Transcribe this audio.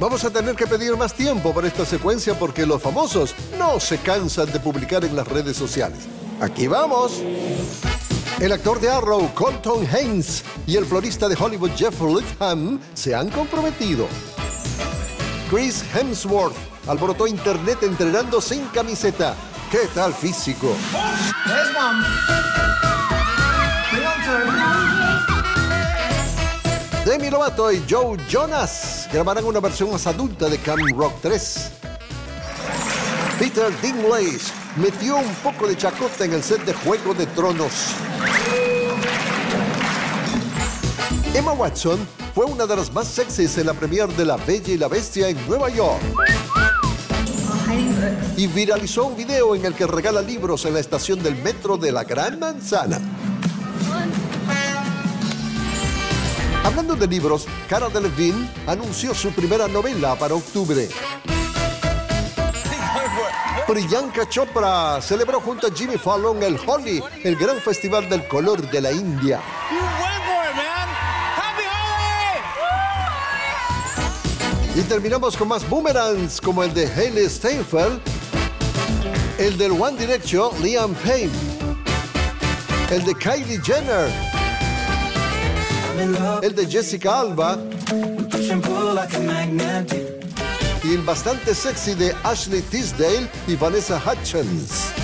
Vamos a tener que pedir más tiempo para esta secuencia porque los famosos no se cansan de publicar en las redes sociales. Aquí vamos. El actor de Arrow, Colton Haynes, y el florista de Hollywood, Jeff Litham, se han comprometido. Chris Hemsworth alborotó internet entrenando sin camiseta. ¿Qué tal físico? Demi Lovato y Joe Jonas grabarán una versión más adulta de Camp Rock 3. Peter Dinklage metió un poco de chacota en el set de Juego de Tronos. Emma Watson fue una de las más sexys en la premier de La Bella y la Bestia en Nueva York. Y viralizó un video en el que regala libros en la estación del metro de la Gran Manzana. Hablando de libros, Cara Delevingne anunció su primera novela para octubre. Priyanka Chopra celebró junto a Jimmy Fallon el Holi, el gran festival del color de la India. Y terminamos con más boomerangs como el de Hailey Steinfeld, el del One Direction Liam Payne, el de Kylie Jenner, el de Jessica Alba y el bastante sexy de Ashley Tisdale y Vanessa Hutchins.